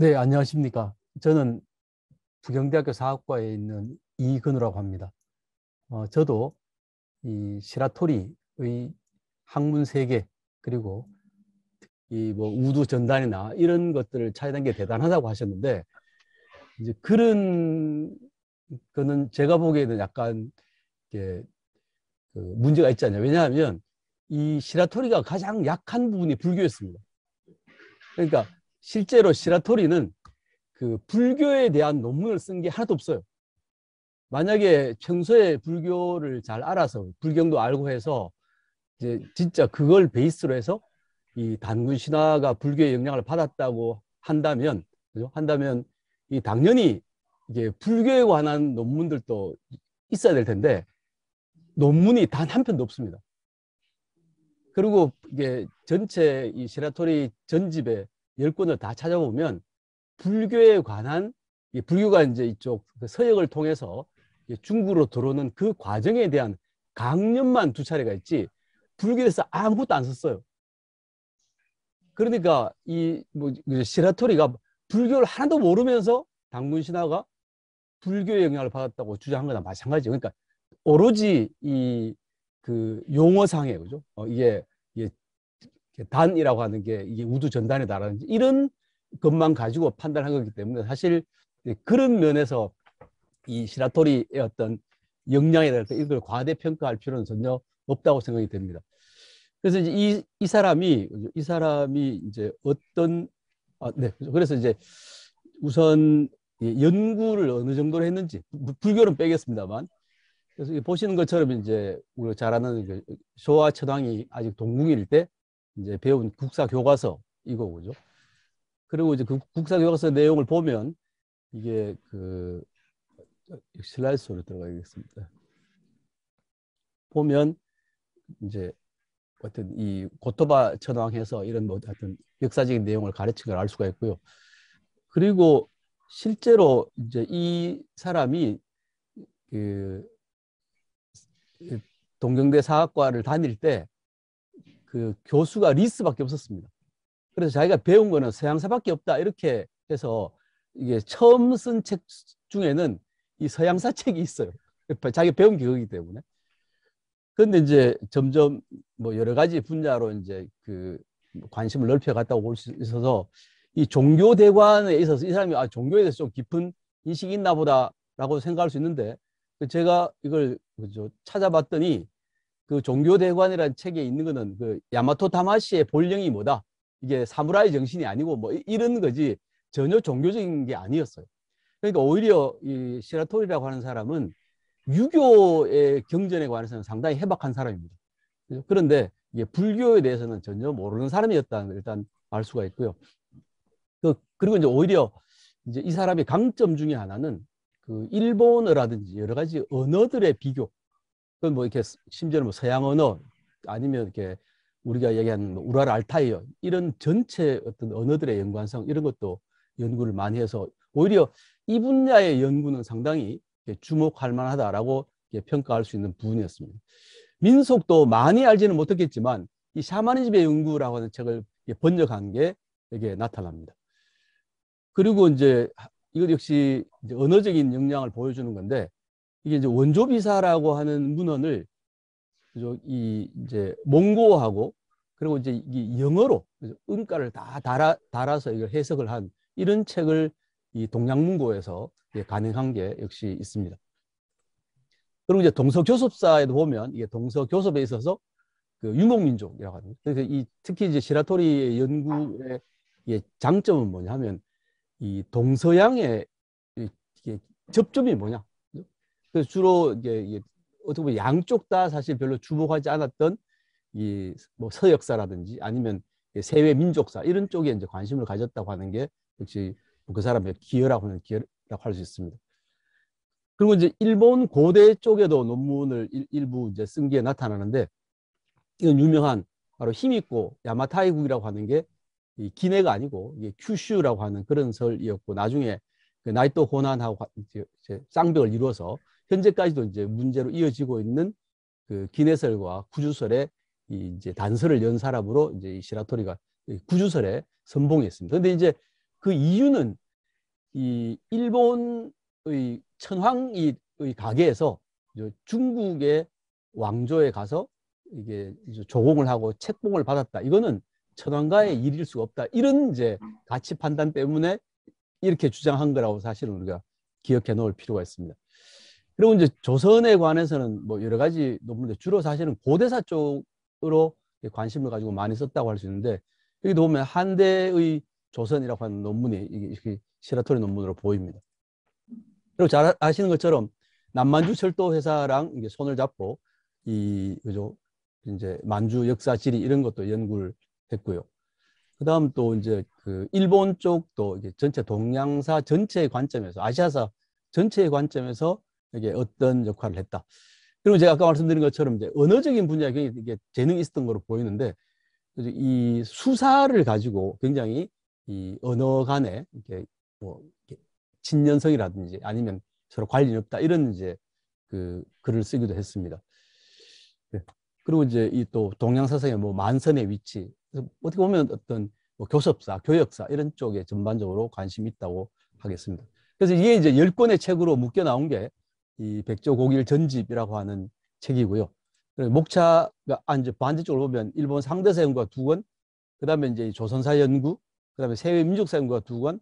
네, 안녕하십니까. 저는 부경대학교 사학과에 있는 이근우라고 합니다. 어, 저도 이 시라토리의 학문 세계 그리고 이 뭐 우두 전단이나 이런 것들을 찾아낸 게 대단하다고 하셨는데 이제 그런 거는 제가 보기에는 약간 이게 그 문제가 있잖아요. 왜냐하면 이 시라토리가 가장 약한 부분이 불교였습니다. 그러니까 실제로 시라토리는 그 불교에 대한 논문을 쓴 게 하나도 없어요. 만약에 평소에 불교를 잘 알아서 불경도 알고 해서 이제 진짜 그걸 베이스로 해서 이 단군 신화가 불교의 영향을 받았다고 한다면 그죠? 한다면 이 당연히 이게 불교에 관한 논문들도 있어야 될 텐데 논문이 단 한 편도 없습니다. 그리고 이게 전체 이 시라토리 전집에 열 권을 다 찾아보면 불교에 관한 불교가 이제 이쪽 그 서역을 통해서 중국으로 들어오는 그 과정에 대한 강연만 두 차례가 있지 불교에서 아무것도 안 썼어요. 그러니까 이 뭐 시라토리가 불교를 하나도 모르면서 당군 신화가 불교의 영향을 받았다고 주장한 거나 마찬가지죠. 그러니까 오로지 이 그 용어상에 그죠? 어, 이게, 이게 단이라고 하는 게 이게 우두 전단이다라든지 이런 것만 가지고 판단한 거기 때문에 사실 그런 면에서 이 시라토리의 어떤 대해서 이걸 과대평가할 필요는 전혀 없다고 생각이 됩니다. 그래서 이제 이, 이 사람이, 이 사람이 이제 어떤, 아, 네. 그래서 이제 우선 연구를 어느 정도로 했는지, 불교는 빼겠습니다만, 그래서 보시는 것처럼 이제 우리가 잘 아는 그 쇼와 천황이 아직 동궁일 때 이제 배운 국사 교과서 이거죠. 그리고 이제 그 국사 교과서 내용을 보면 이게 그 슬라이드로 들어가겠습니다. 보면 이제 어떤 이 고토바 천왕해서 이런 뭐 어떤 역사적인 내용을 가르친 걸 알 수가 있고요. 그리고 실제로 이제 이 사람이 그 동경대 사학과를 다닐 때 그 교수가 리스밖에 없었습니다. 그래서 자기가 배운 거는 서양사밖에 없다 이렇게 해서 이게 처음 쓴 책 중에는 이 서양사 책이 있어요. 자기 배운 게 그거기 때문에. 그런데 이제 점점 뭐 여러 가지 분야로 이제 그 관심을 넓혀갔다고 볼 수 있어서 이 종교 대관에 있어서 이 사람이 아 종교에 대해서 좀 깊은 인식이 있나 보다라고 생각할 수 있는데 제가 이걸 찾아봤더니 그 종교 대관이라는 책에 있는 거는 그 야마토 다마시의 본령이 뭐다 이게 사무라이 정신이 아니고 뭐 이런 거지 전혀 종교적인 게 아니었어요. 그러니까 오히려 이 시라토리라고 하는 사람은 유교의 경전에 관해서는 상당히 해박한 사람입니다. 그런데 이게 불교에 대해서는 전혀 모르는 사람이었다는 걸 일단 알 수가 있고요. 그, 그리고 이제 오히려 이제 이 사람의 강점 중에 하나는 그 일본어라든지 여러 가지 언어들의 비교. 그건 뭐 이렇게 심지어는 뭐 서양 언어 아니면 이렇게 우리가 얘기하는 뭐 우랄 알타이어 이런 전체 어떤 언어들의 연관성 이런 것도 연구를 많이 해서 오히려 이 분야의 연구는 상당히 주목할 만하다라고 평가할 수 있는 부분이었습니다. 민속도 많이 알지는 못했겠지만 이 샤머니즘의 연구라고 하는 책을 번역한 게 여기에 나타납니다. 그리고 이제 이것 역시 이제 언어적인 역량을 보여주는 건데 이게 이제 원조비사라고 하는 문헌을 이 이제 몽고하고 그리고 이제 이 영어로 음가를 다 달아, 달아서 이걸 해석을 한 이런 책을 이 동양문고에서 가능한 게 역시 있습니다. 그리고 이제 동서교섭사에도 보면 이게 동서교섭에 있어서 그 유목민족이라고 하는 그래서 이 특히 이제 시라토리의 연구의 장점은 뭐냐 하면 이 동서양의 이게 접점이 뭐냐. 그래서 주로 이게 어떻게 보면 양쪽 다 사실 별로 주목하지 않았던 이 뭐 서역사라든지 아니면 세외 민족사 이런 쪽에 이제 관심을 가졌다고 하는 게 역시 그 사람의 기여라고 하는 기여라고 할 수 있습니다. 그리고 이제 일본 고대 쪽에도 논문을 일, 부 이제 쓴 게 나타나는데 이건 유명한 바로 힘있고 야마타이국이라고 하는 게 이 기내가 아니고 이게 큐슈라고 하는 그런 설이었고 나중에 그 나이토 호난하고 이제 쌍벽을 이루어서 현재까지도 이제 문제로 이어지고 있는 그 기내설과 구주설의 이 이제 단서를 연 사람으로 이제 이 시라토리가 구주설에 선봉했습니다. 근데 이제 그 이유는 이 일본의 천황의 가게에서 중국의 왕조에 가서 이게 조공을 하고 책봉을 받았다. 이거는 천황가의 일일 수가 없다. 이런 이제 가치 판단 때문에 이렇게 주장한 거라고 사실은 우리가 기억해 놓을 필요가 있습니다. 그리고 이제 조선에 관해서는 뭐 여러 가지 논문들 주로 사실은 고대사 쪽으로 관심을 가지고 많이 썼다고 할 수 있는데 여기도 보면 한대의 조선이라고 하는 논문이 이게 시라토리 논문으로 보입니다. 그리고 잘 아시는 것처럼 남만주 철도 회사랑 이게 손을 잡고 이 그죠 이제 만주 역사 지리 이런 것도 연구를 했고요. 그다음 또 이제 그 일본 쪽도 전체 동양사 전체의 관점에서 아시아사 전체의 관점에서 이게 어떤 역할을 했다. 그리고 제가 아까 말씀드린 것처럼 이제 언어적인 분야에 이게 재능이 있었던 거로 보이는데 이 수사를 가지고 굉장히 이 언어 간에 이렇게 뭐 이렇게 친연성이라든지 아니면 서로 관련이 없다 이런 이제 그 글을 쓰기도 했습니다. 네. 그리고 이제 이 또 동양 사상의 뭐 만선의 위치 어떻게 보면 어떤 뭐 교섭사, 교역사 이런 쪽에 전반적으로 관심이 있다고 하겠습니다. 그래서 이게 이제 열 권의 책으로 묶여 나온 게 이 백조 고길 전집이라고 하는 책이고요. 목차가 이제 반대쪽으로 보면 일본 상대사 연구가 두 권, 그 다음에 이제 조선사 연구, 그 다음에 세계 민족사 연구가 두 권,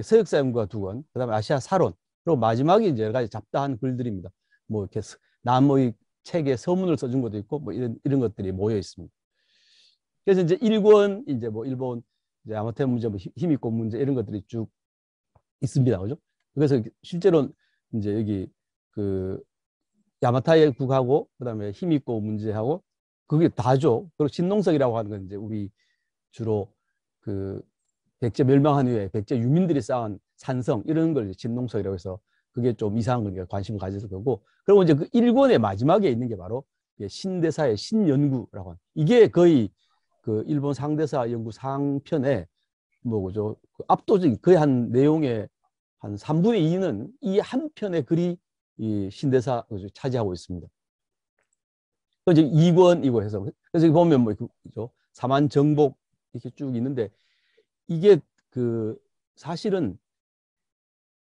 서역사 연구가 두 권, 그 다음에 아시아 사론, 그리고 마지막에 이제 여러 가지 잡다한 글들입니다. 뭐 이렇게 남의 책에 서문을 써준 것도 있고 뭐 이런 이런 것들이 모여 있습니다. 그래서 이제 일권 이제 뭐 일본 이제 아마테 문제, 뭐 힘 있고 문제 이런 것들이 쭉 있습니다, 그죠? 그래서 실제로 이제 여기 그 야마타의 국하고 그다음에 힘 있고 문제하고 그게 다죠. 그리고 신농석이라고 하는 건 이제 우리 주로 그 백제 멸망한 후에 백제 유민들이 쌓은 산성 이런 걸 진농석이라고 해서 그게 좀 이상한 걸 관심을 가졌을 거고 그리고 이제 그 일권의 마지막에 있는 게 바로 신대사의 신연구라고 하는 이게 거의 그 일본 상대사 연구 상편에 뭐죠 그 압도적인 거의 한 내용의 한 3분의 2는 이 한 편의 글이 이 신대사 차지하고 있습니다. 이제 2권이고 해서 그래서 보면 뭐 그죠 사만 정복 이렇게 쭉 있는데 이게 그 사실은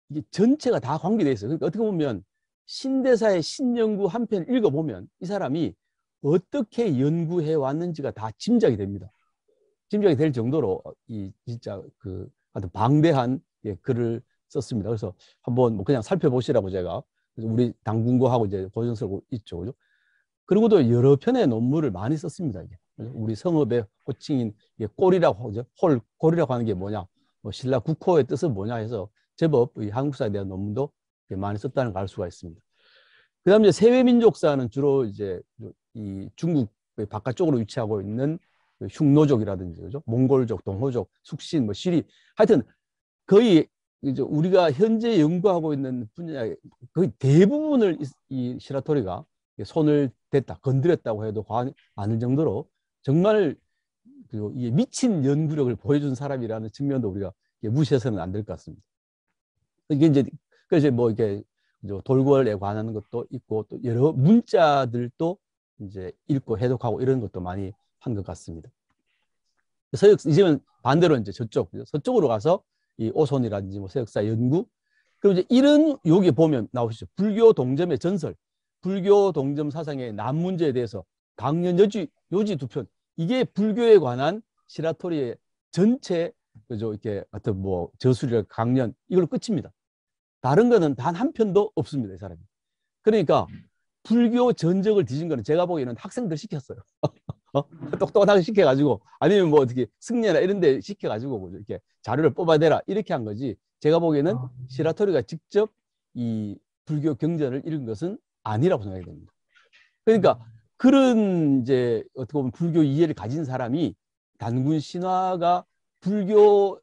이게 전체가 다 관계돼 있어요. 그러니까 어떻게 보면 신대사의 신연구 한 편 읽어보면 이 사람이 어떻게 연구해 왔는지가 다 짐작이 됩니다. 짐작이 될 정도로 이 진짜 그 아주 방대한 예, 글을 썼습니다. 그래서 한번 뭐 그냥 살펴보시라고 제가 우리 당군고하고 이제 고정쓰고 있죠. 그죠? 그리고도 여러 편의 논문을 많이 썼습니다. 이게. 우리 성읍의 호칭인 꼴이라고 하죠. 홀, 꼴이라고 하는 게 뭐냐. 뭐 신라 국호의 뜻은 뭐냐 해서 제법 이 한국사에 대한 논문도 많이 썼다는 걸 알 수가 있습니다. 그 다음에 세외민족사는 주로 이제 이 중국 바깥쪽으로 위치하고 있는 그 흉노족이라든지 그죠? 몽골족, 동호족, 숙신, 뭐 시리 하여튼 거의 이제 우리가 현재 연구하고 있는 분야의 거의 대부분을 이 시라토리가 손을 댔다, 건드렸다고 해도 과언이 아닐 정도로 정말 그 미친 연구력을 보여준 사람이라는 측면도 우리가 무시해서는 안 될 것 같습니다. 이게 이제 그래서 뭐 이게 돌궐에 관한 것도 있고 또 여러 문자들도 이제 읽고 해독하고 이런 것도 많이 한 것 같습니다. 서역 이제는 반대로 이제 저쪽 서쪽으로 가서 이 오손이라든지 뭐 서역사 연구 그리고 이제 이런 여기 보면 나오시죠 불교 동점의 전설 불교 동점 사상의 남 문제에 대해서 강연 여지 요지 두 편 이게 불교에 관한 시라토리의 전체 그죠 이렇게 어떤 뭐 저술이나 강연 이걸로 끝입니다. 다른 거는 단 한 편도 없습니다 이 사람이. 그러니까 불교 전적을 뒤진 거는 제가 보기에는 학생들 시켰어요. 어? 똑똑하게 시켜가지고 아니면 뭐 어떻게 승려나 이런 데 시켜가지고 이렇게 자료를 뽑아내라 이렇게 한 거지 제가 보기에는 아. 시라토리가 직접 이 불교 경전을 읽은 것은 아니라고 생각이 됩니다. 그러니까 그런 이제 어떻게 보면 불교 이해를 가진 사람이 단군 신화가 불교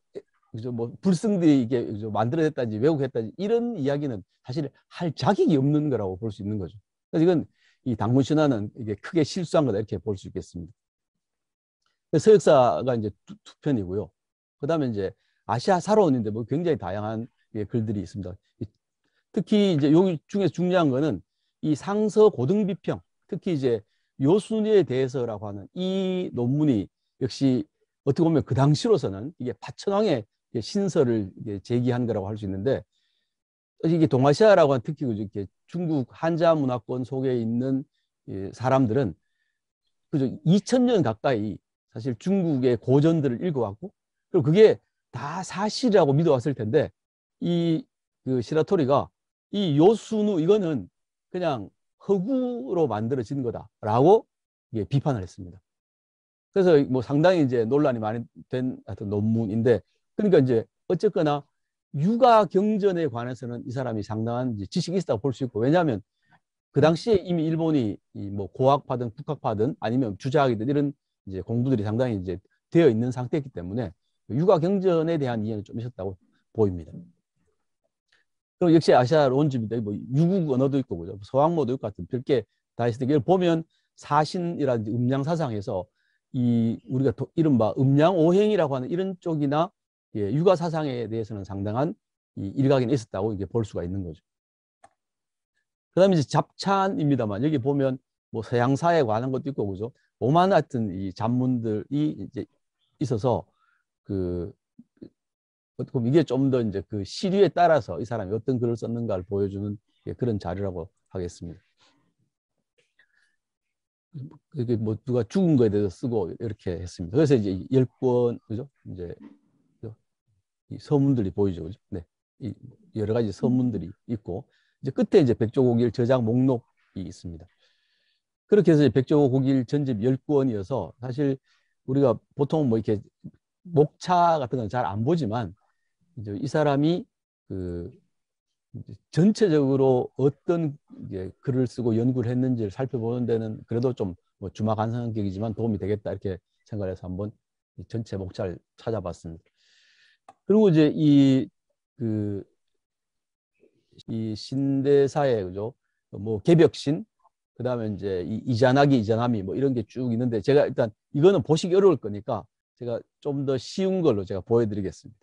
그죠 뭐 불승들이 이게 만들어냈다든지 왜곡했다든지 이런 이야기는 사실 할 자격이 없는 거라고 볼 수 있는 거죠. 그래서 이건 이 당군 신화는 이게 크게 실수한 거다 이렇게 볼 수 있겠습니다. 서역사가 이제 두, 두 편이고요. 그 다음에 이제 아시아 사론인데 뭐 굉장히 다양한 예, 글들이 있습니다. 특히 이제 여기 중에 중요한 거는 이 상서 고등 비평, 특히 이제 요순위에 대해서라고 하는 이 논문이 역시 어떻게 보면 그 당시로서는 이게 파천왕의 신설을 제기한 거라고 할 수 있는데 이게 동아시아라고 하는 특히 이렇게 중국 한자 문화권 속에 있는 사람들은 그죠 2000년 가까이 사실 중국의 고전들을 읽어왔고 그리고 그게 다 사실이라고 믿어왔을 텐데 이 그 시라토리가 이 요순우 이거는 그냥 허구로 만들어진 거다라고 예, 비판을 했습니다. 그래서 뭐 상당히 이제 논란이 많이 된 하여튼 논문인데 그러니까 이제 어쨌거나 육아 경전에 관해서는 이 사람이 상당한 지식이 있다고 볼 수 있고 왜냐하면 그 당시에 이미 일본이 뭐 고학파든 국학파든 아니면 주자학이든 이런 이제 공부들이 상당히 이제 되어 있는 상태였기 때문에 육아 경전에 대한 이해는 좀 있었다고 보입니다. 그리고 역시 아시아 론집인데 뭐 유국 언어도 있고 그죠. 서왕모도 있고 같은 별게 다 있을 때 이걸 보면 사신이라든지 음양 사상에서 이 우리가 도, 이른바 음양 오행이라고 하는 이런 쪽이나 예, 육아 사상에 대해서는 상당한 이 일각이 있었다고 이게 볼 수가 있는 거죠. 그다음에 이제 잡찬입니다만 여기 보면 뭐 서양사에 관한 것도 있고 그죠. 오만 같은 이 잡문들이 이제 있어서 그 그럼 이게 좀 더 이제 그 시류에 따라서 이 사람이 어떤 글을 썼는가를 보여주는 그런 자료라고 하겠습니다. 이게 뭐 누가 죽은 거에 대해서 쓰고 이렇게 했습니다. 그래서 이제 열 권, 그죠? 이제 이 서문들이 보이죠. 그죠? 네. 이 여러 가지 서문들이 있고, 이제 끝에 이제 백조고길 저작 목록이 있습니다. 그렇게 해서 백조고길 전집 열권이어서 사실 우리가 보통 뭐 이렇게 목차 같은 건 잘 안 보지만 이제 이 사람이 그 전체적으로 어떤 글을 쓰고 연구를 했는지를 살펴보는 데는 그래도 좀 뭐 주마간성격이지만 도움이 되겠다 이렇게 생각해서 한번 전체 목차를 찾아봤습니다. 그리고 이제 이 그 이 신대사의 그죠 뭐 개벽신 그 다음에 이제 이 이자나기 이자나미 뭐 이런 게 쭉 있는데 제가 일단 이거는 보시기 어려울 거니까 제가 좀 더 쉬운 걸로 제가 보여드리겠습니다.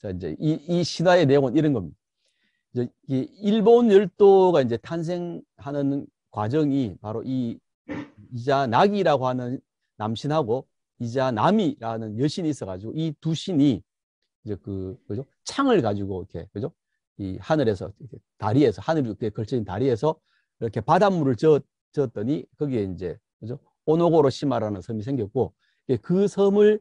자 이제 이, 이 신화의 내용은 이런 겁니다. 이제 이 일본 열도가 이제 탄생하는 과정이 바로 이 이자 낙이라고 하는 남신하고 이자 남이라는 여신이 있어가지고 이 두 신이 이제 그 그죠 창을 가지고 이렇게 그죠 이 하늘에서 다리에서 하늘이 이렇게 걸쳐진 다리에서 이렇게 바닷물을 저 졌더니 거기에 이제 그죠 오노고로 시마라는 섬이 생겼고 그 섬을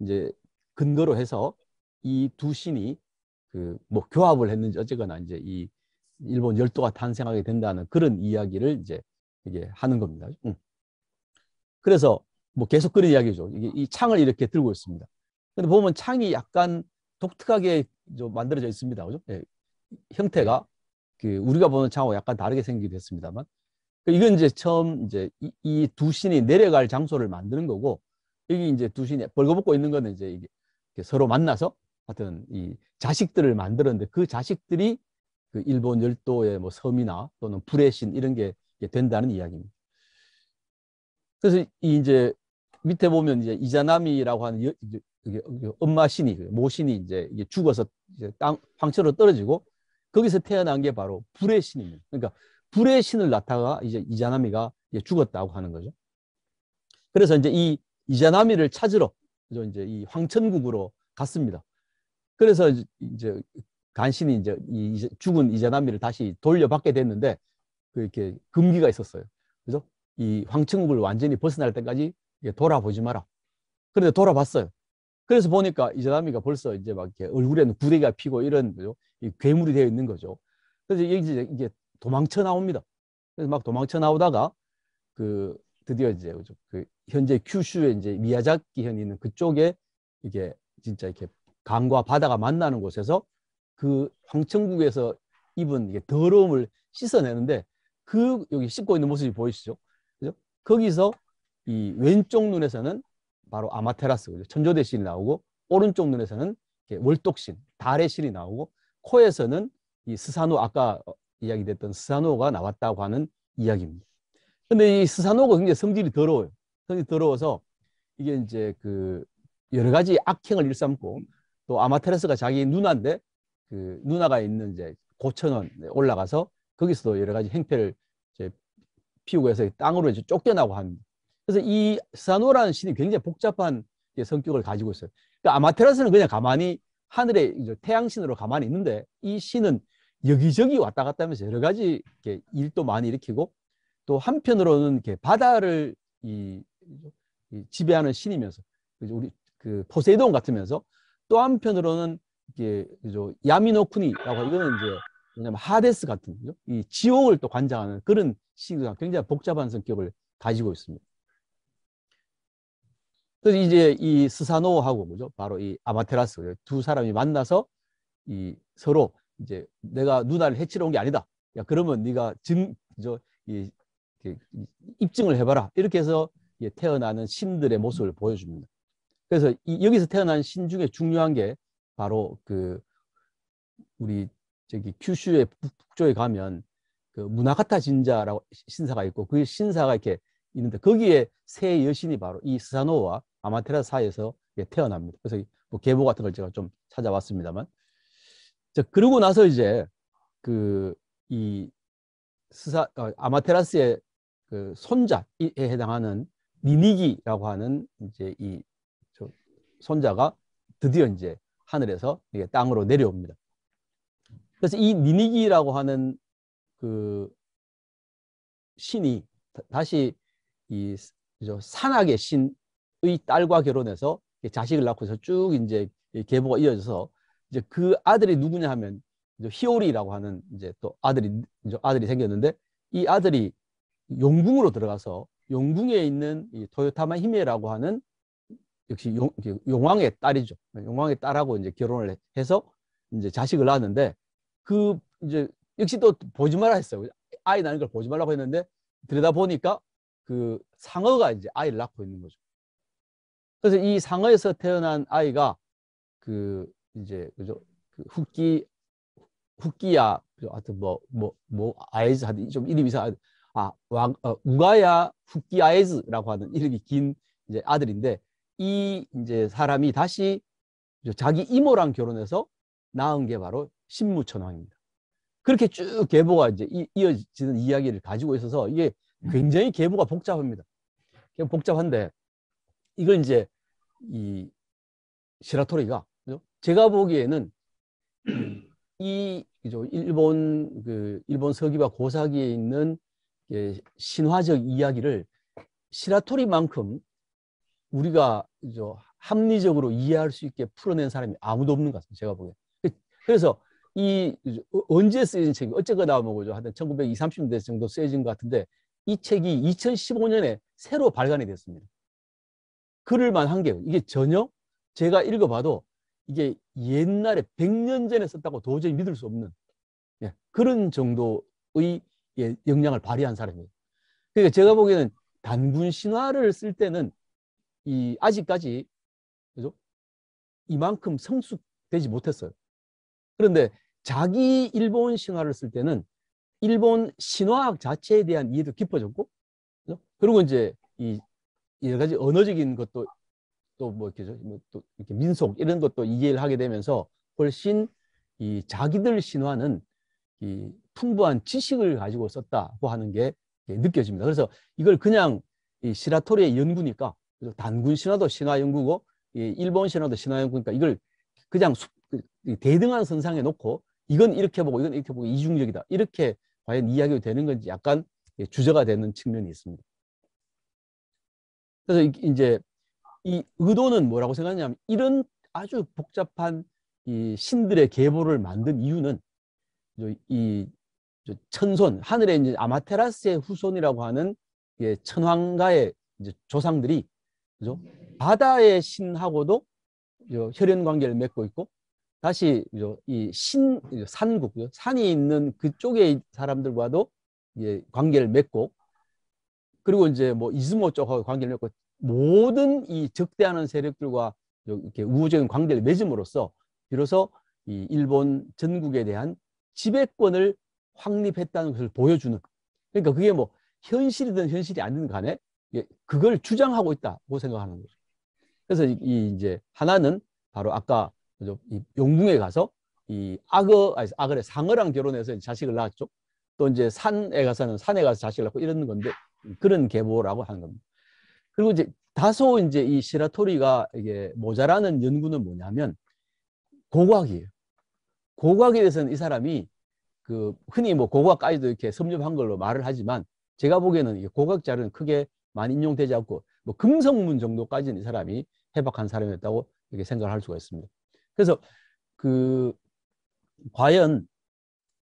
이제 근거로 해서 이 두 신이 그 뭐 교합을 했는지 어쨌거나 이제 이 일본 열도가 탄생하게 된다는 그런 이야기를 이제 이게 하는 겁니다. 응. 그래서 뭐 계속 그런 이야기죠. 이게 이 창을 이렇게 들고 있습니다. 근데 보면 창이 약간 독특하게 좀 만들어져 있습니다. 그죠? 예. 형태가 그 우리가 보는 창하고 약간 다르게 생기기도 했습니다만 이건 이제 처음 이제 이두 신이 내려갈 장소를 만드는 거고 여기 이제 두 신이 벌거벗고 있는 거는 이제 이게 서로 만나서 하여튼 이 자식들을 만들었는데 그 자식들이 그 일본 열도의 뭐 섬이나 또는 불의 신 이런 게 된다는 이야기입니다. 그래서 이제 밑에 보면 이제 이자나미라고 하는 여, 엄마 신이 모 신이 이제 죽어서 이제 땅 황처로 떨어지고 거기서 태어난 게 바로 불의 신입니다. 그러니까 불의 신을 낳다가 이제 이자나미가 이제 죽었다고 하는 거죠. 그래서 이제 이 이자나미를 찾으러 이제 이 황천국으로 갔습니다. 그래서 이제 간신히 이제 이 죽은 이자나미를 다시 돌려받게 됐는데 그 이렇게 금기가 있었어요. 그래서 이 황천국을 완전히 벗어날 때까지 돌아보지 마라. 그런데 돌아봤어요. 그래서 보니까 이자나미가 벌써 이제 막 이렇게 얼굴에는 구데기가 피고 이런 거죠. 이 괴물이 되어 있는 거죠. 그래서 이제 이게 도망쳐 나옵니다. 그래서 막 도망쳐 나오다가 그 드디어 이제 그 현재 큐슈에 이제 미야자키 현이 있는 그쪽에 이게 진짜 이렇게 강과 바다가 만나는 곳에서 그 황천국에서 입은 이게 더러움을 씻어내는데 그 여기 씻고 있는 모습이 보이시죠? 그죠? 거기서 이 왼쪽 눈에서는 바로 아마테라스? 천조대 신이 나오고 오른쪽 눈에서는 월독신, 달의 신이 나오고 코에서는 이 스사노 아까 이야기됐던 스사노가 나왔다고 하는 이야기입니다. 근데 이 스사노가 굉장히 성질이 더러워요. 성질이 더러워서 이게 이제 그 여러 가지 악행을 일삼고 또 아마테라스가 자기 누나인데 그 누나가 있는 이제 고천원 올라가서 거기서도 여러 가지 행패를 이제 피우고 해서 땅으로 이제 쫓겨나고 합니다. 그래서 이 사노라는 신이 굉장히 복잡한 성격을 가지고 있어요. 그러니까 아마테라스는 그냥 가만히 이제 태양신으로 가만히 있는데 이 신은 여기저기 왔다 갔다 하면서 여러 가지 일도 많이 일으키고 또 한편으로는 이렇게 바다를 이, 이 지배하는 신이면서 우리 그 포세이돈 같으면서 또 한편으로는 이게 야미노쿠니라고 이거는 이제 왜냐면 하데스 같은. 이 지옥을 또 관장하는 그런 신과 굉장히 복잡한 성격을 가지고 있습니다. 그래서 이제 이 스사노하고 뭐죠? 바로 이 아마테라스 두 사람이 만나서 이 서로 이제 내가 누나를 해치러 온 게 아니다. 야 그러면 네가 증 저이 입증을 해봐라. 이렇게 해서 태어나는 신들의 모습을 보여줍니다. 그래서 이, 여기서 태어난 신 중에 중요한 게 바로 그 우리 저기 큐슈의 북쪽에 가면 그 무나카타 진자라고 신사가 있고 그 신사가 이렇게 있는데 거기에 새 여신이 바로 이 스사노와 아마테라 사이에서 태어납니다. 그래서 뭐 계보 같은 걸 제가 좀 찾아왔습니다만. 자, 그러고 나서 이제 그 이 스사 어, 아마테라스의 그 손자에 해당하는 니니기라고 하는 이제 이 손자가 드디어 이제 하늘에서 이게 땅으로 내려옵니다. 그래서 이 니니기라고 하는 그 신이 다시 이 산악의 신의 딸과 결혼해서 자식을 낳고서 쭉 이제 계보가 이어져서 이제 그 아들이 누구냐 하면 히오리라고 하는 이제 또 아들이 이제 아들이 생겼는데 이 아들이 용궁으로 들어가서 용궁에 있는 이 토요타마 히메라고 하는 역시 용, 용왕의 딸이죠. 용왕의 딸하고 이제 결혼을 해서 이제 자식을 낳았는데 그 이제 역시 또 보지 말라 했어요. 아이 낳는 걸 보지 말라고 했는데 들여다 보니까 그 상어가 이제 아이를 낳고 있는 거죠. 그래서 이 상어에서 태어난 아이가 그 이제 그죠 그 후끼 후끼야 하여튼 뭐뭐뭐 뭐, 뭐 아이즈 하여튼 좀 이름이 이상 아 왕, 어, 우가야 후끼 아이즈라고 하는 이름이 긴 이제 아들인데 이 이제 사람이 다시 자기 이모랑 결혼해서 낳은 게 바로 신무천왕입니다. 그렇게 쭉 계보가 이제 이어지는 이야기를 가지고 있어서 이게 굉장히 계보가 복잡합니다. 복잡한데 이걸 이제 이 시라토리가 제가 보기에는 이 일본 그 일본 서기와 고사기에 있는 신화적 이야기를 시라토리만큼 우리가 합리적으로 이해할 수 있게 풀어낸 사람이 아무도 없는 것 같습니다. 제가 보기에. 그래서 이 언제 쓰여진 책이 어쨌거나 뭐 그죠 하여튼 1920, 30년대 정도 쓰여진 것 같은데 이 책이 2015년에 새로 발간이 됐습니다. 그럴 만 한 게 이게 전혀 제가 읽어봐도 이게 옛날에 100년 전에 썼다고 도저히 믿을 수 없는 예, 그런 정도의 예, 역량을 발휘한 사람이에요. 그러니까 제가 보기에는 단군 신화를 쓸 때는 이 아직까지 그죠? 이만큼 성숙되지 못했어요. 그런데 자기 일본 신화를 쓸 때는 일본 신화학 자체에 대한 이해도 깊어졌고, 그죠? 그리고 이제 이 여러 가지 언어적인 것도 또 뭐 이렇게 뭐또 이렇게 민속 이런 것도 이해를 하게 되면서 훨씬 이 자기들 신화는 이 풍부한 지식을 가지고 썼다고 하는 게 느껴집니다. 그래서 이걸 그냥 이 시라토리의 연구니까 단군 신화도 신화 연구고 일본 신화도 신화 연구니까 이걸 그냥 그 대등한 선상에 놓고 이건 이렇게 보고 이건 이렇게 보고 이중적이다 이렇게 과연 이야기가 되는 건지 약간 주저가 되는 측면이 있습니다. 그래서 이제 이 의도는 뭐라고 생각하냐면 이런 아주 복잡한 이 신들의 계보를 만든 이유는 이 천손 하늘에 이제 아마테라스의 후손이라고 하는 천황가의 이제 조상들이 그죠? 바다의 신하고도 혈연 관계를 맺고 있고 다시 이 신 산국 산이 있는 그쪽의 사람들과도 이제 관계를 맺고 그리고 이제 뭐 이즈모 쪽하고 관계를 맺고 모든 이 적대하는 세력들과 이렇게 우호적인 관계를 맺음으로써 비로소 이 일본 전국에 대한 지배권을 확립했다는 것을 보여주는 그러니까 그게 뭐 현실이든 현실이 아니든 간에 그걸 주장하고 있다고 생각하는 거죠. 그래서 이 이제 하나는 바로 아까 이 용궁에 가서 이 악어 아니 악어래 상어랑 결혼해서 자식을 낳았죠. 또 이제 산에 가서는 산에 가서 자식을 낳고 이러는 건데 그런 계보라고 하는 겁니다. 그리고 이제 다소 이제 이 시라토리가 이게 모자라는 연구는 뭐냐면 고고학이에요. 고고학에 대해서는 이 사람이 그 흔히 뭐 고고학까지도 이렇게 섭렵한 걸로 말을 하지만 제가 보기에는 이 고고학 자료는 크게 많이 인용되지 않고 뭐 금성문 정도까지는 이 사람이 해박한 사람이었다고 이렇게 생각을 할 수가 있습니다. 그래서 그 과연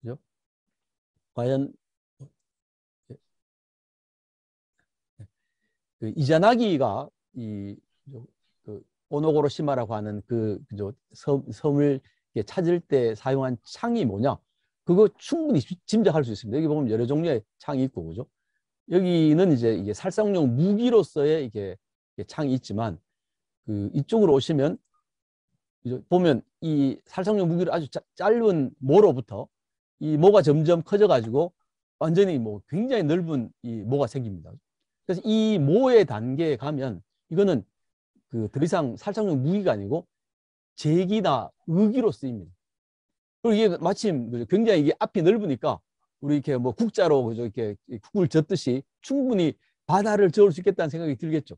그죠? 과연 그 이자나기가 이 그 오노고로시마라고 하는 그 그죠 섬, 섬을 찾을 때 사용한 창이 뭐냐? 그거 충분히 짐작할 수 있습니다. 여기 보면 여러 종류의 창이 있고 그죠? 여기는 이제 이게 살상용 무기로서의 이게 창이 있지만 그 이쪽으로 오시면 보면 이 살상용 무기를 아주 짜, 짧은 모로부터 이 모가 점점 커져 가지고 완전히 뭐 굉장히 넓은 이 모가 생깁니다. 그래서 이 모의 단계에 가면 이거는 그 더 이상 살상용 무기가 아니고 제기나 의기로 쓰입니다. 그리고 이게 마침 굉장히 이게 앞이 넓으니까 우리 이렇게 뭐 국자로 이렇게 국을 젓듯이 충분히 바다를 저을 수 있겠다는 생각이 들겠죠.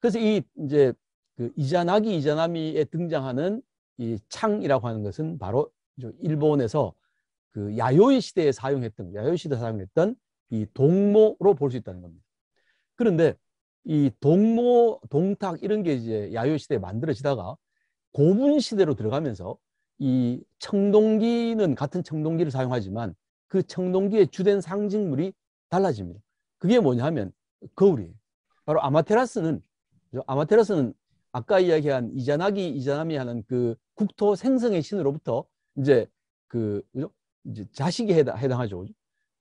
그래서 이 이제 그 이자나기 이자나미에 등장하는 이 창이라고 하는 것은 바로 일본에서 그 야요이 시대에 사용했던 야요이 시대에 사용했던 이 동모로 볼 수 있다는 겁니다. 그런데 이 동모, 동탁 이런 게 이제 야요이 시대에 만들어지다가 고분 시대로 들어가면서 이 청동기는 같은 청동기를 사용하지만 그 청동기의 주된 상징물이 달라집니다. 그게 뭐냐 하면 거울이에요. 바로 아마테라스는 아마테라스는 아까 이야기한 이자나기 이자나미 하는 그 국토 생성의 신으로부터 이제 그 이제 자식이 해당, 해당 하죠.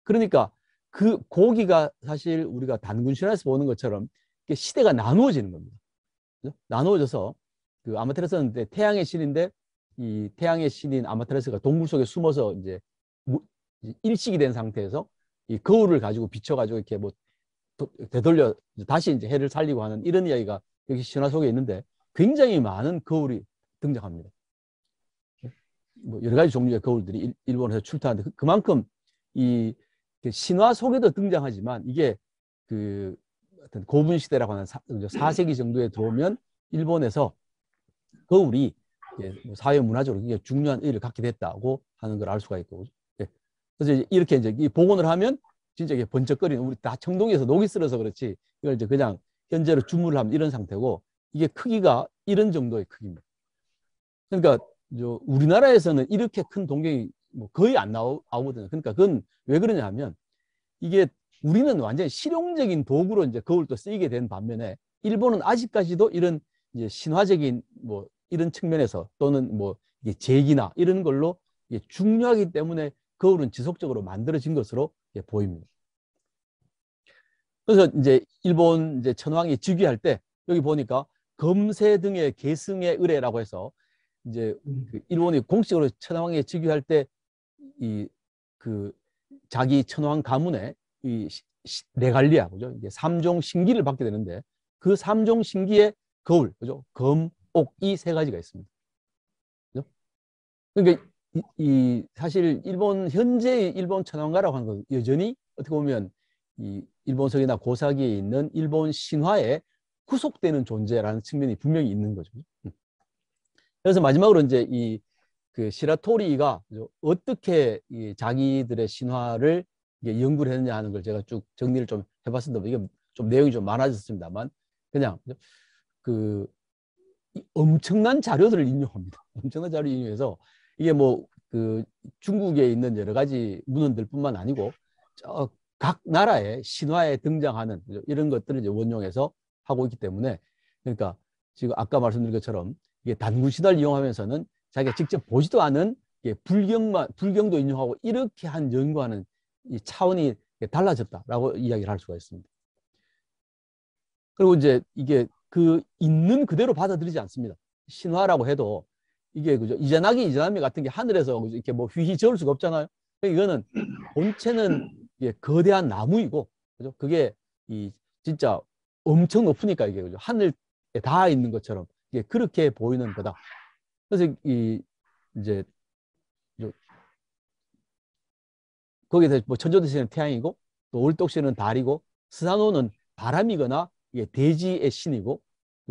그러니까 그 고기가 사실 우리가 단군 신화에서 보는 것처럼 시대가 나누어지는 겁니다. 나누어져서 그 아마테라스는 태양의 신인데 이 태양의 신인 아마테라스가 동굴 속에 숨어서 이제 일식이 된 상태에서 이 거울을 가지고 비춰가지고 이렇게 뭐 되돌려 다시 이제 해를 살리고 하는 이런 이야기가 여기 신화 속에 있는데 굉장히 많은 거울이 등장합니다. 뭐 여러 가지 종류의 거울들이 일본에서 출타하는데 그, 그만큼 이 신화 속에도 등장하지만 이게 그 어떤 고분 시대라고 하는 4세기 정도에 들어오면 일본에서 거울이 뭐 사회 문화적으로 중요한 의의를 갖게 됐다고 하는 걸 알 수가 있고 그래서 이렇게 이제 이 복원을 하면 진짜 이게 번쩍거리는 우리 다 청동에서 녹이 쓸어서 그렇지 이걸 이제 그냥 현재로 주문을 하면 이런 상태고 이게 크기가 이런 정도의 크기입니다. 그러니까 저 우리나라에서는 이렇게 큰 동경이 뭐 거의 안 나오, 거든요 그러니까 그건 왜 그러냐 하면 이게 우리는 완전히 실용적인 도구로 이제 거울도 쓰이게 된 반면에 일본은 아직까지도 이런 이제 신화적인 뭐 이런 측면에서 또는 뭐 이게 제기나 이런 걸로 이게 중요하기 때문에 거울은 지속적으로 만들어진 것으로 보입니다. 그래서 이제 일본 이제 천황이 즉위할 때 여기 보니까 검세 등의 계승의 의례라고 해서 이제 그 일본이 공식으로 천황에 즉위할 때 이 그 자기 천황 가문에 이 레갈리아 그죠 이게 삼종 신기를 받게 되는데 그 삼종 신기의 거울 그죠 검, 옥 이 세 가지가 있습니다. 그죠? 그러니까 이, 이, 사실 일본 현재 일본 천황가라고 하는 건 여전히 어떻게 보면 이 일본석이나 고사기에 있는 일본 신화에 구속되는 존재라는 측면이 분명히 있는 거죠. 음. 그래서 마지막으로 이제 이 그 시라토리가 어떻게 이 자기들의 신화를 연구를 했느냐 하는 걸 제가 쭉 정리를 좀 해봤습니다. 이게 좀 내용이 좀 많아졌습니다만 그냥 그 엄청난 자료들을 인용합니다. 엄청난 자료를 인용해서 이게 뭐 그 중국에 있는 여러 가지 문헌들뿐만 아니고 각 나라의 신화에 등장하는 이런 것들을 이제 원용해서 하고 있기 때문에 그러니까 지금 아까 말씀드린 것처럼 이게 단군 시대를 이용하면서는 자기가 직접 보지도 않은 불경만 불경도 인용하고 이렇게 한 연구하는 이 차원이 달라졌다라고 이야기를 할 수가 있습니다. 그리고 이제 이게 그 있는 그대로 받아들이지 않습니다. 신화라고 해도 이게 그죠 이자나기 이자나미 같은 게 하늘에서 이렇게 뭐 휘휘 저을 수가 없잖아요. 그러니까 이거는 본체는 이게 거대한 나무이고 그죠 그게 이 진짜 엄청 높으니까 이게 그죠 하늘에 닿아 있는 것처럼 이게 그렇게 보이는 거다. 그래서 이 이제 거기서 뭐 천조대신은 태양이고 또 올독신은 달이고 스사노는 바람이거나 이게 대지의 신이고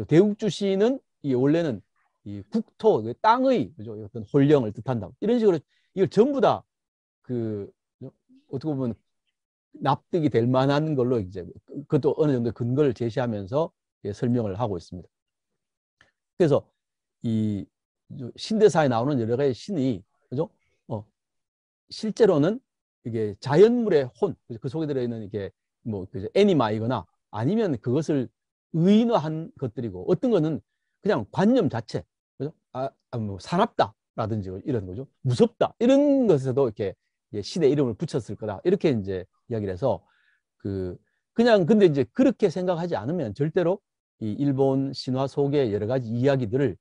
대국주신은 이게 원래는 이 국토, 그 땅의 그죠? 어떤 홀령을 뜻한다. 이런 식으로 이걸 전부 다 그 어떻게 보면 납득이 될 만한 걸로 이제 그것도 어느 정도 근거를 제시하면서 설명을 하고 있습니다. 그래서 이 신대사에 나오는 여러 가지 신이 그죠? 어, 실제로는 이게 자연물의 혼, 그 속에 들어있는 이게 뭐 그죠? 애니마이거나 아니면 그것을 의인화한 것들이고 어떤 거는 그냥 관념 자체, 그죠? 아, 아 뭐 사납다라든지 이런 거죠. 무섭다 이런 것에도 이렇게 신의 이름을 붙였을 거다 이렇게 이제 이야기를 해서 그 그냥 근데 이제 그렇게 생각하지 않으면 절대로 이 일본 신화 속의 여러 가지 이야기들을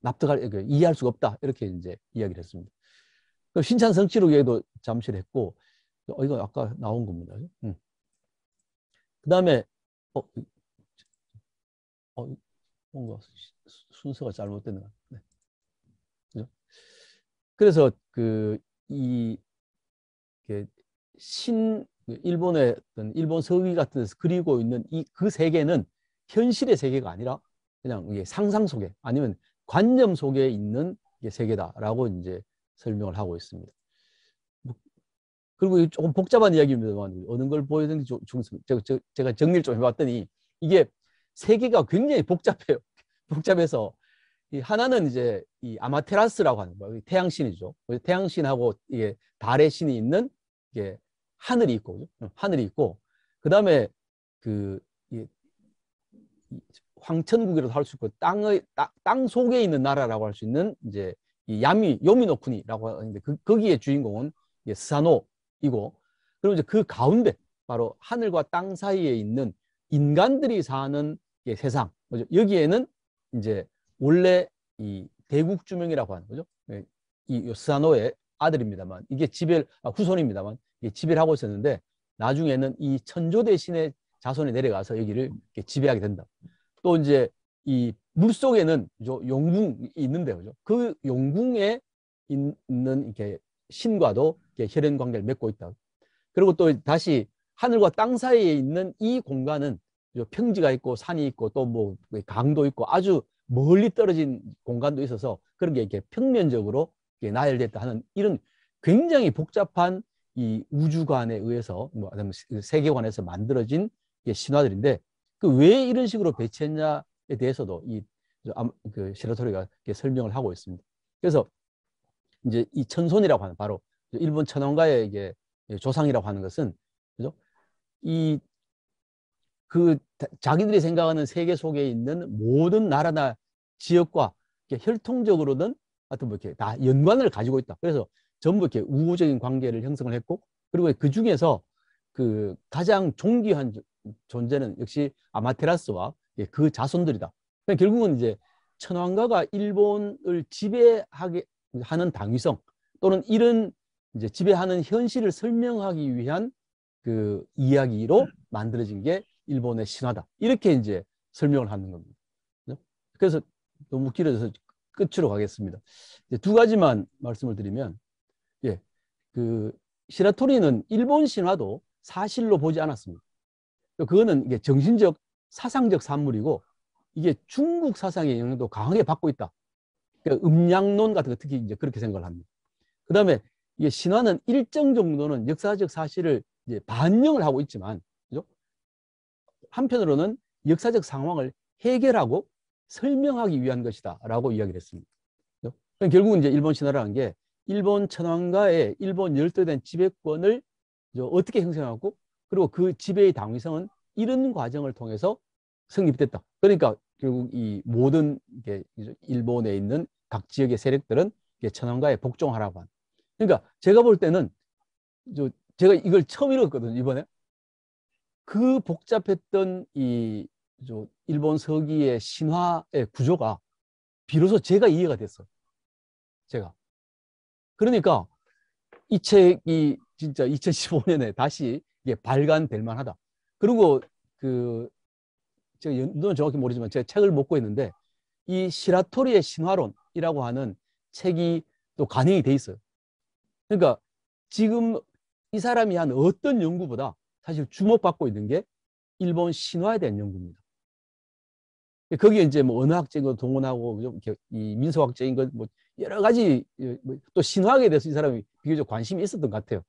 납득할 그 이해할 수가 없다 이렇게 이제 이야기를 했습니다. 그 신찬 성취록에도 잠시 했고 어, 이거 아까 나온 겁니다. 음. 그 다음에 어, 어, 뭔가 순서가 잘못됐나. 네. 그래서 그 이 신 일본의 어떤 일본 서기 같은 데서 그리고 있는 이 그 세계는 현실의 세계가 아니라 그냥 상상 속에 아니면 관념 속에 있는 세계다라고 이제 설명을 하고 있습니다. 뭐, 그리고 조금 복잡한 이야기입니다만 어느 걸 보여드는지 제가, 제가 정리를 좀 해봤더니 이게 세계가 굉장히 복잡해요. 복잡해서 이 하나는 이제 이 아마테라스라고 하는 거예요. 태양신이죠. 태양신하고 이게 달의 신이 있는 이게 하늘이 있고 하늘이 있고 그 다음에 그 황천국이라도 할 수 있고 땅의 땅, 땅 속에 있는 나라라고 할 수 있는 이제 이 야미 요미노쿠니라고 하는데 그 거기에 주인공은 이제 스사노이고 그리고 이제 그 가운데 바로 하늘과 땅 사이에 있는 인간들이 사는 세상 그죠? 여기에는 이제 원래 이 대국 주명이라고 하는 거죠. 예, 이 스사노의 아들입니다만 이게 지별 아, 후손입니다만 이게 지배를 하고 있었는데 나중에는 이 천조 대신에 자손이 내려가서 여기를 지배하게 된다. 또 이제 이 물속에는 용궁이 있는데 그죠? 그 용궁에 있는 이렇게 신과도 이렇게 혈연 관계를 맺고 있다. 그리고 또 다시 하늘과 땅 사이에 있는 이 공간은 평지가 있고 산이 있고 또 뭐 강도 있고 아주 멀리 떨어진 공간도 있어서 그런 게 이렇게 평면적으로 나열됐다 하는 이런 굉장히 복잡한 이 우주관에 의해서 뭐 세계관에서 만들어진 신화들인데 그 왜 이런 식으로 배치했냐에 대해서도 이 그 시라토리가 설명을 하고 있습니다. 그래서 이제 이 천손이라고 하는 바로 일본 천황가의 이게 조상이라고 하는 것은 그죠? 이 그 자기들이 생각하는 세계 속에 있는 모든 나라나 지역과 혈통적으로는 하여튼 뭐 이렇게 다 연관을 가지고 있다. 그래서 전부 이렇게 우호적인 관계를 형성을 했고 그리고 그 중에서 그 가장 존귀한 존재는 역시 아마테라스와 그 자손들이다. 그러니까 결국은 이제 천황가가 일본을 지배하게 하는 당위성 또는 이런 이제 지배하는 현실을 설명하기 위한 그 이야기로 만들어진 게 일본의 신화다. 이렇게 이제 설명을 하는 겁니다. 그래서 너무 길어져서 끝으로 가겠습니다. 두 가지만 말씀을 드리면, 예, 그 시라토리는 일본 신화도 사실로 보지 않았습니다. 그거는 이게 정신적, 사상적 산물이고 이게 중국 사상의 영향도 강하게 받고 있다. 그러니까 음양론 같은 거 특히 이제 그렇게 생각을 합니다. 그 다음에 이게 신화는 일정 정도는 역사적 사실을 이제 반영을 하고 있지만, 그죠? 한편으로는 역사적 상황을 해결하고 설명하기 위한 것이다 라고 이야기를 했습니다. 결국은 이제 일본 신화라는 게 일본 천황가의 일본 열도된 지배권을 어떻게 형성하고 그리고 그 지배의 당위성은 이런 과정을 통해서 성립됐다. 그러니까 결국 이 모든 게 일본에 있는 각 지역의 세력들은 천황가에 복종하라고 한. 그러니까 제가 볼 때는 제가 이걸 처음 읽었거든요 이번에. 그 복잡했던 이 일본 서기의 신화의 구조가 비로소 제가 이해가 됐어요. 제가. 그러니까 이 책이 진짜 2015년에 다시 이게 발간될 만하다. 그리고 그 제가 연도는 정확히 모르지만 제가 책을 먹고 있는데 이 시라토리의 신화론이라고 하는 책이 또 간행이 돼 있어요. 그러니까 지금 이 사람이 한 어떤 연구보다 사실 주목받고 있는 게 일본 신화에 대한 연구입니다. 거기에 이제 뭐 언어학적인 거 동원하고 좀 이 민속학적인 것뭐 여러 가지 뭐또 신화학에 대해서 이 사람이 비교적 관심이 있었던 것 같아요.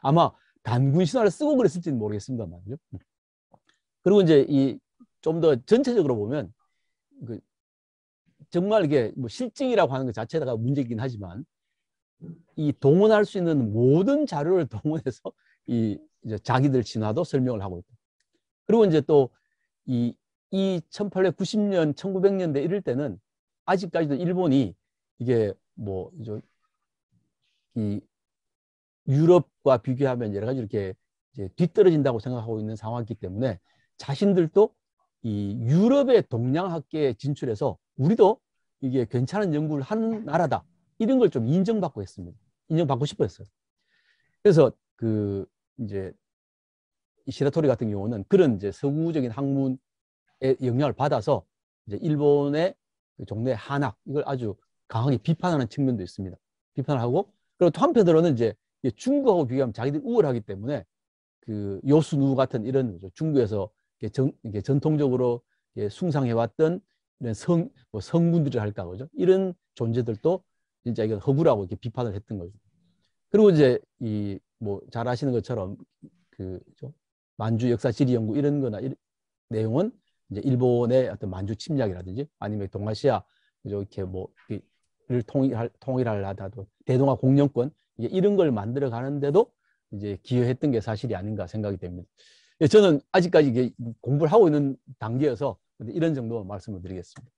아마 단군 신화를 쓰고 그랬을지는 모르겠습니다만. 그죠? 그리고 이제 이 좀 더 전체적으로 보면 그 정말 이게 뭐 실증이라고 하는 것 자체가 문제이긴 하지만 이 동원할 수 있는 모든 자료를 동원해서 이 이제 자기들 진화도 설명을 하고 있다. 그리고 이제 또 이 이 1890년, 1900년대 이럴 때는 아직까지도 일본이 이게 뭐 이 유럽과 비교하면 여러 가지 이렇게 이제 뒤떨어진다고 생각하고 있는 상황이기 때문에 자신들도 이 유럽의 동양학계에 진출해서 우리도 이게 괜찮은 연구를 하는 나라다. 이런 걸 좀 인정받고 했습니다. 인정받고 싶어 했어요. 그래서 그 이제 시라토리 같은 경우는 그런 이제 서구적인 학문의 영향을 받아서 이제 일본의 그 종래 한학 이걸 아주 강하게 비판하는 측면도 있습니다. 비판하고 그리고 또 한편으로는 이제 중국하고 비교하면 자기들이 우월하기 때문에 그 요수누 같은 이런 중국에서 전, 전통적으로 숭상해왔던 이런 성, 뭐 성분들이 할까 그죠? 이런 존재들도 진짜 이건 허구라고 이렇게 비판을 했던 거죠. 그리고 이제 이 뭐 잘 아시는 것처럼 그 만주 역사 지리 연구 이런 거나 이런 내용은 이제 일본의 어떤 만주 침략이라든지 아니면 동아시아 이렇게 뭐를 통일할 통일하려다도 대동아 공영권 이런 걸 만들어 가는데도 이제 기여했던 게 사실이 아닌가 생각이 됩니다. 예, 저는 아직까지 공부를 하고 있는 단계여서 이런 정도 말씀을 드리겠습니다.